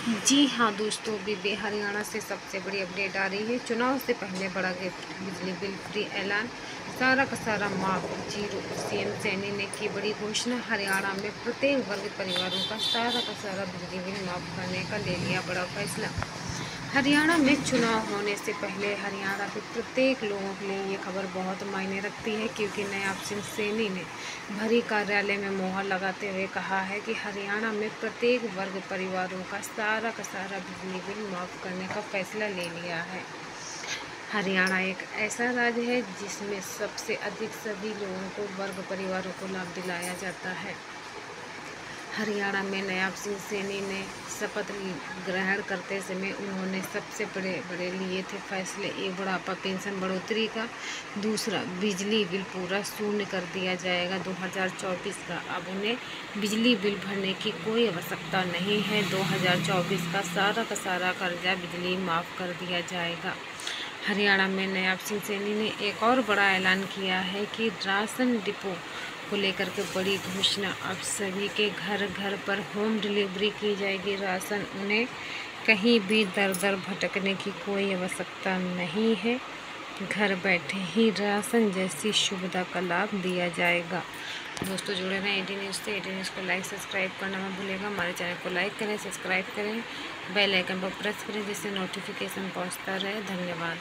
जी हाँ दोस्तों बीबी हरियाणा से सबसे बड़ी अपडेट आ रही है। चुनाव से पहले बड़ा गिफ्ट बिजली बिल फ्री ऐलान, सारा का सारा माफ़। ज़ीरो, सीएम सैनी ने की बड़ी घोषणा, हरियाणा में प्रत्येक वर्ग परिवारों का सारा का सारा बिजली बिल माफ़ करने का ले लिया बड़ा फैसला। हरियाणा में चुनाव होने से पहले हरियाणा के प्रत्येक लोगों के लिए ये खबर बहुत मायने रखती है, क्योंकि नयाब सिंह सैनी ने भरी कार्यालय में मोहर लगाते हुए कहा है कि हरियाणा में प्रत्येक वर्ग परिवारों का सारा का सारा बिजली बिल माफ़ करने का फैसला ले लिया है। हरियाणा एक ऐसा राज्य है जिसमें सबसे अधिक सभी लोगों को वर्ग परिवारों को लाभ दिलाया जाता है। हरियाणा में, नयाब सिंह सैनी ने शपथ ग्रहण करते समय उन्होंने सबसे बड़े बड़े लिए थे फैसले। एक बुढ़ापा पेंशन बढ़ोतरी का, दूसरा बिजली बिल पूरा शून्य कर दिया जाएगा 2024 का। अब उन्हें बिजली बिल भरने की कोई आवश्यकता नहीं है। 2024 का सारा का सारा कर्जा बिजली माफ़ कर दिया जाएगा। हरियाणा में नयाब सिंह सैनी ने एक और बड़ा ऐलान किया है कि राशन डिपो को लेकर के बड़ी घोषणा। अब सभी के घर घर पर होम डिलीवरी की जाएगी। राशन उन्हें कहीं भी दर दर भटकने की कोई आवश्यकता नहीं है। घर बैठे ही राशन जैसी सुविधा का लाभ दिया जाएगा। दोस्तों जुड़े रहें एटी न्यूज़ से। एटी न्यूज़ को लाइक, सब्सक्राइब करना मत भूलेगा हमारे चैनल को लाइक करें, सब्सक्राइब करें, बेल आइकन पर प्रेस करें, जिससे नोटिफिकेशन पहुँचता रहे। धन्यवाद।